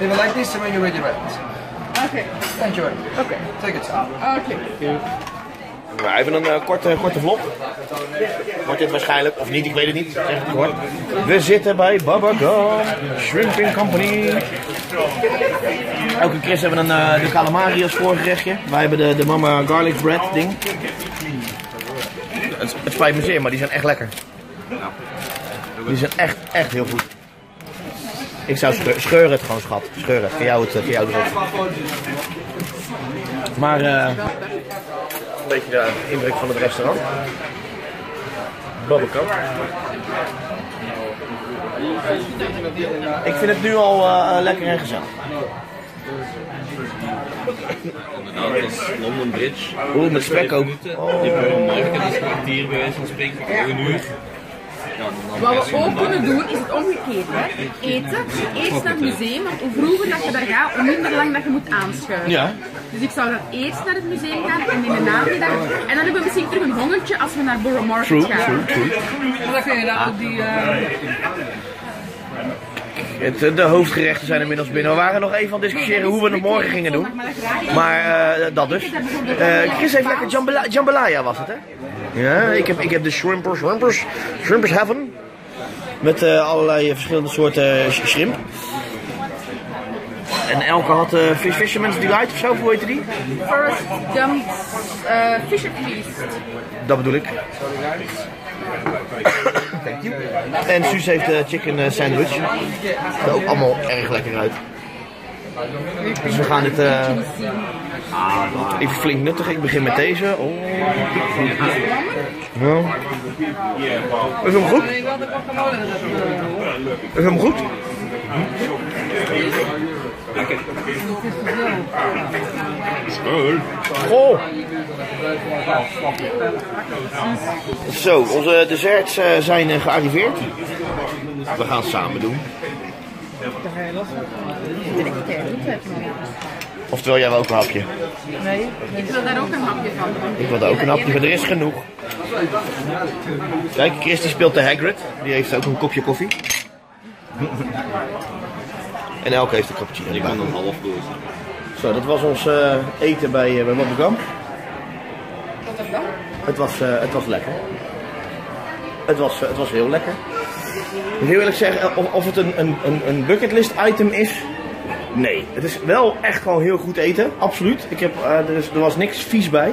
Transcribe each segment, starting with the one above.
They will like this when you're ready, right? Okay. Enjoy. Okay. Take it time. Okay. Nou, even een eh, korte, korte vlog. Wordt dit waarschijnlijk, of niet, ik weet het niet. Kort. We zitten bij Baba Gum Shrimping Company. Elke Chris hebben een eh, de calamari als voorgerechtje. Wij hebben de, de mama garlic bread ding. Het, het spijt me zeer, maar die zijn echt lekker. Die zijn echt, echt heel goed. Ik zou scheur, scheur het gewoon, schat. Scheur het. Voor jou het, voor jou erop. Maar eh, een beetje de indruk van het restaurant. Bubblegum. Ik vind het nu al eh, lekker en gezellig. Inderdaad, dat is London Bridge. Oeh, met spek ook. Oh. Is een kwartier bij wijze van spreken, een uur. Dan Wat we ook kunnen doen is het omgekeerd. Hè? Eten, eerst naar het museum, want hoe vroeger dat je daar gaat, hoe minder lang dat je moet aanschuiven. Ja. Dus ik zou dan eerst naar het museum gaan en in de namiddag. En dan hebben we misschien terug een hongertje als we naar Borough Market True, gaan. true, true. Dan kun je dat op die... eh, Het, eh, de hoofdgerechten zijn inmiddels binnen. We waren nog even aan het discussiëren hoe we het morgen gingen doen. Maar eh, dat dus. Eh, Chris heeft lekker jambala- jambalaya was het hè? Ja, ik heb, ik heb de shrimpers, shrimpers, shrimpers heaven. Met eh, allerlei verschillende soorten sh- shrimp. En elke had eh Fish Fisherman's Delight of zo, hoe heette die? Forest Gump eh Fisher Feast. Dat bedoel ik. Thank you. En Suus heeft de chicken eh, sandwich. Ziet er ook allemaal erg lekker uit. Dus we gaan dit eh, even flink nuttig. Ik begin met deze. Oh. Is hem goed? Is hem goed? Goh. Zo, onze desserts eh, zijn eh, gearriveerd. We gaan het samen doen. Oftewel, jij wil ook een hapje. Ik wil daar ook een hapje van. Ik wil er ook een hapje van. Er is genoeg. Kijk, Chris die speelt de Hagrid. Die heeft ook een kopje koffie. En Elke heeft een cappuccino. Ik ben dan half dood. Zo, dat was ons eh, eten bij, uh, bij Bubblegum. Het was, eh, het was lekker. Het was, het was heel lekker. Heel eerlijk zeggen, of, of het een, een, een, een bucketlist item is. Nee, het is wel echt gewoon heel goed eten. Absoluut. Ik heb, eh, er, is, er was niks vies bij.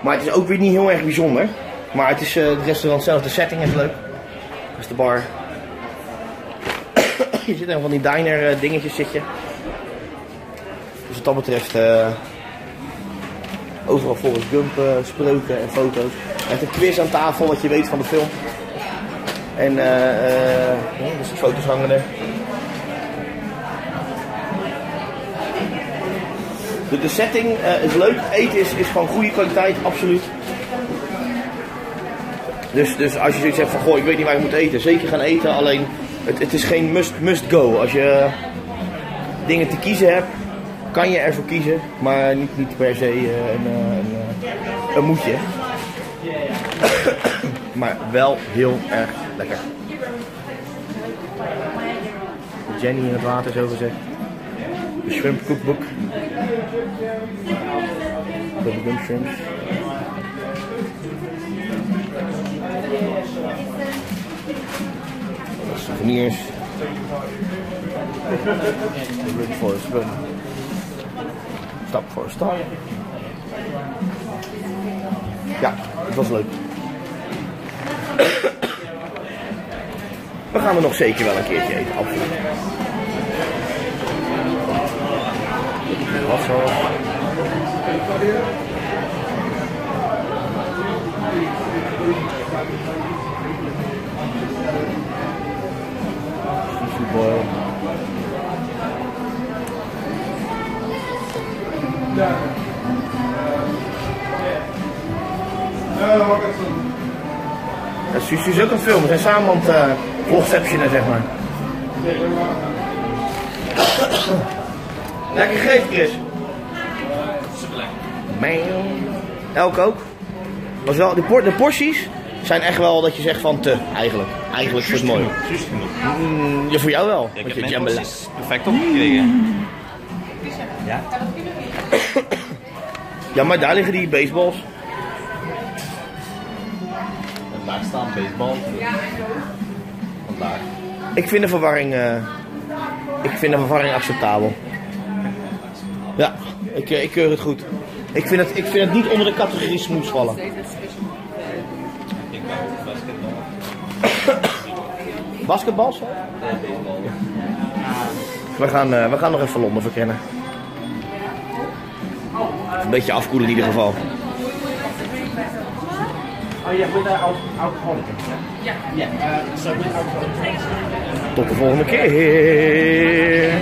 Maar het is ook weer niet heel erg bijzonder. Maar het is eh, het restaurant zelf, de setting is leuk. Dat is de bar. je zit in van die diner eh, dingetjes zit je. Dus wat dat betreft overal volgens Gump eh, spreuken en foto's. Heeft een quiz aan tafel wat je weet van de film. En eh eh, ja, dus foto's hangen er. De, setting eh, is leuk, eten is, is gewoon goede kwaliteit, absoluut. Dus, dus als je zoiets hebt van, goh, ik weet niet waar ik moet eten, zeker gaan eten. Alleen, het, het is geen must, must go. Als je dingen te kiezen hebt, kan je ervoor kiezen. Maar niet, niet per se eh, een, eh, een, eh, een moetje. maar wel heel erg lekker. Jenny in het water, zo gezegd. De shrimp cookbook. Bubblegum shrimps. Souvenirs. Spin. Stap voor stap. Ja, het was leuk. We gaan er nog zeker wel een keertje eten, absoluut. Wat zo. Seafood boil. Ja, Suus is ook een film. We zijn samen aan het uh, zeg maar. Lekker gegeten, Chris. Man. Elk ook. Was wel, de, por de porties zijn echt wel dat je zegt van te, eigenlijk. Eigenlijk is het mooi. Mm, ja, voor jou wel. Ja, ik heb je mijn jambalaya. porties perfect opgekregen. Ja? Ja, maar daar liggen die baseballs. En daar staan baseball. Vandaar. Ik vind de verwarring, eh, ik vind de verwarring acceptabel. Ja, ik, eh, ik keur het goed. Ik vind het, ik vind het niet onder de categorie smoes vallen. Basketbal. Basketbals? Nee, baseball. We gaan, eh, we gaan nog even Londen verkennen. Een beetje afkoelen in ieder geval. Tot de volgende keer.